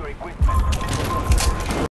your equipment.